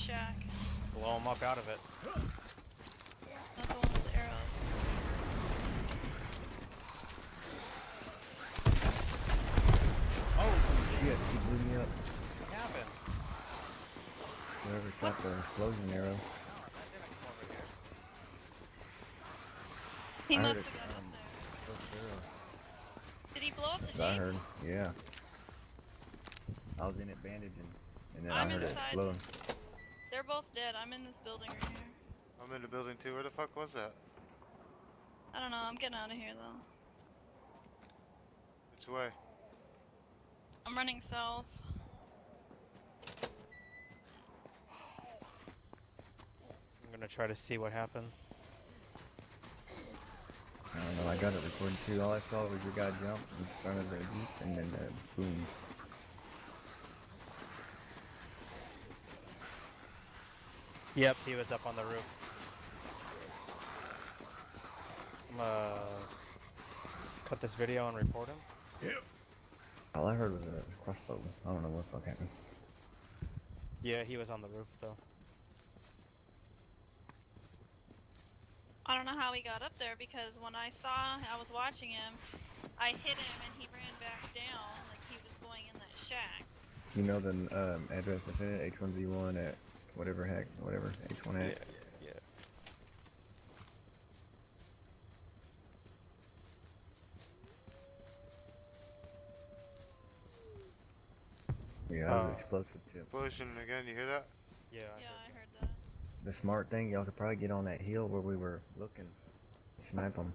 shack. Blow him up out of it. Not the one with the arrows. Oh shit, he blew me up. What happened? Whoever shot the explosion arrow. That didn't come over here. He I must have um, up there. First arrow. Did he blow up the That's I heard, yeah. I was in it bandaging, and then I'm I heard it inside. explode. They're both dead. I'm in this building right here. I'm in the building too. Where the fuck was that? I don't know. I'm getting out of here though. Which way? I'm running south. I'm gonna try to see what happened. I don't know, I got it recorded too. All I saw was your guy jump in front of the jeep, and then uh, boom. Yep, he was up on the roof. I'm gonna cut this video and report him. Yep. All I heard was a crossbow. I don't know what the fuck happened. Yeah, he was on the roof though. I don't know how he got up there because when I saw, I was watching him, I hit him and he ran back down like he was going in that shack. You know the um, address I said H1Z1 at whatever heck, whatever H1 Yeah, heck. yeah. Yeah, that was Oh. an explosive chip. Explosion again. You hear that? Yeah. I Yeah, heard I heard that. The smart thing, y'all could probably get on that hill where we were looking. Snipe them.